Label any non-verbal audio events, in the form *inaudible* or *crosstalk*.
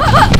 Ah! *laughs*